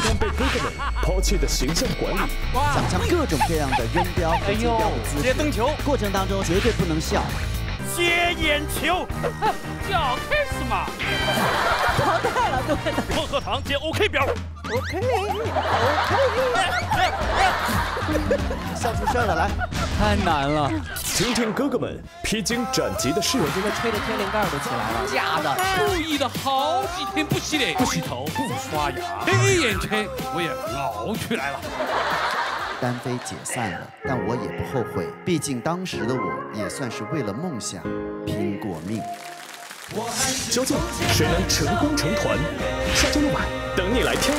刚被哥哥们抛弃的形象管理，想象各种各样的扔标和接标的姿势，灯球，过程当中绝对不能笑。接眼球，就要开始嘛。淘汰了，各位。薄荷糖接 OK 标，OK，OK。笑出声了，来，太难了。听听哥哥们披荆斩棘的事。我觉得吹的天灵盖都起来了。假的，故意的，好几天不洗脸、不洗头、不刷牙，黑眼圈我也熬出来了。单飞解散了，但我也不后悔，毕竟当时的我也算是为了梦想拼过命。究竟谁能成功成团？下周六晚等你来听。